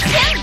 Kill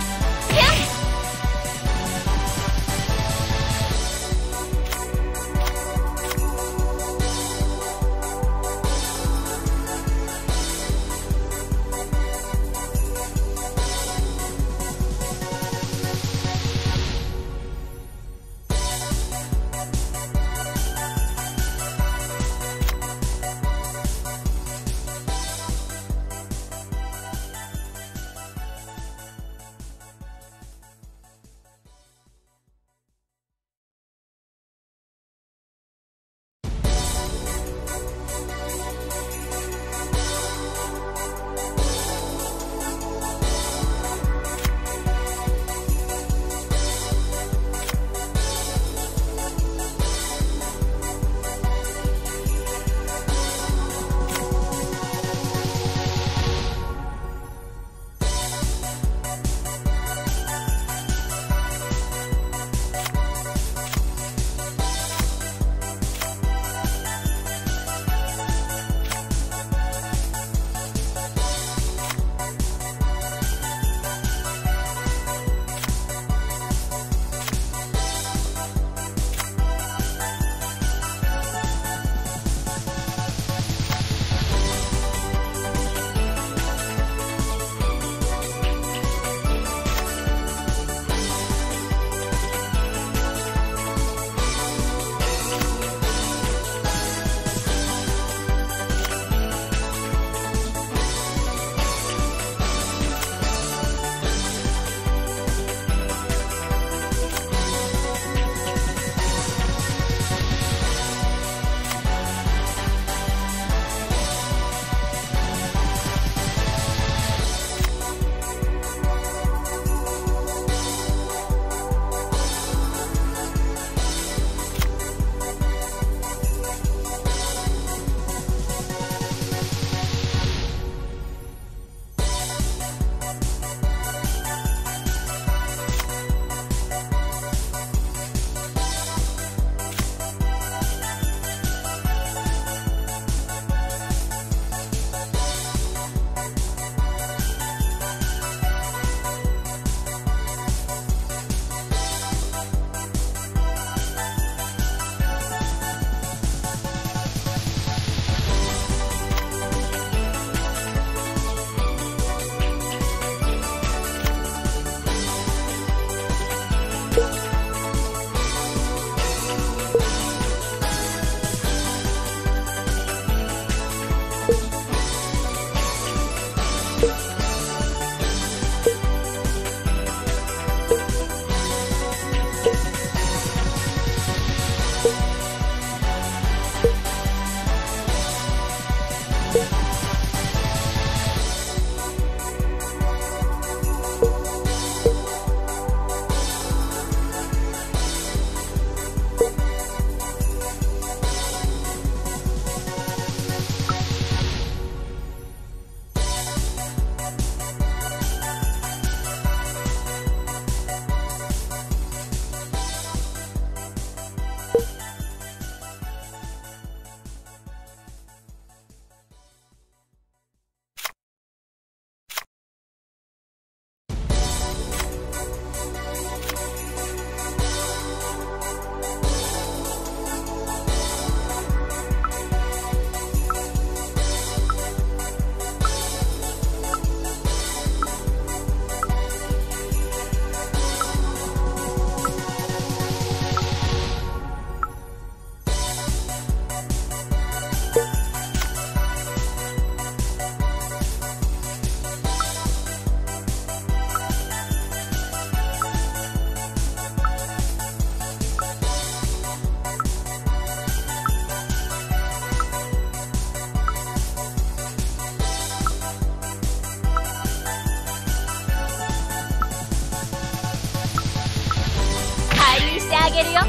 げるよ。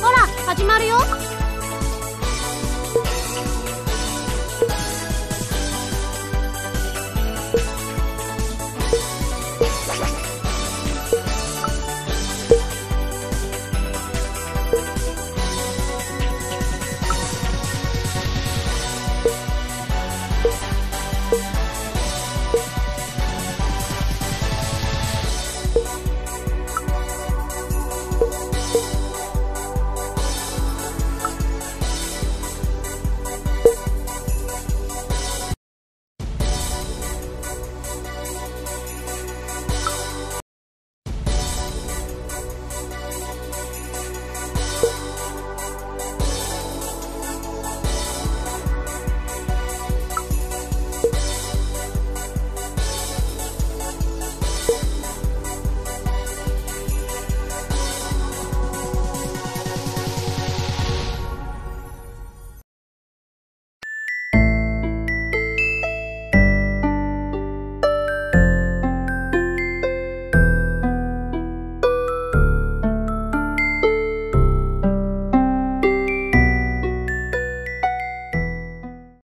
ほら始まるよ。